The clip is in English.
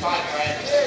five grand.